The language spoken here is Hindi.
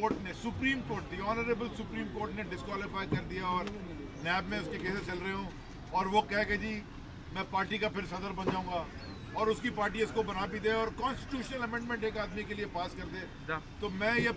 कोर्ट ने supreme court the honourable supreme court ने डिस्कालीफाई कर दिया और नैब में उसके केसेस चल रहे हों। और वो कह के जी मैं पार्टी का फिर सदर बन जाऊँगा और उसकी पार्टी इसको बना भी दे और कॉन्स्टिट्यूशनल अमेंडमेंट एक आदमी के लिए पास कर दे। तो मैं ये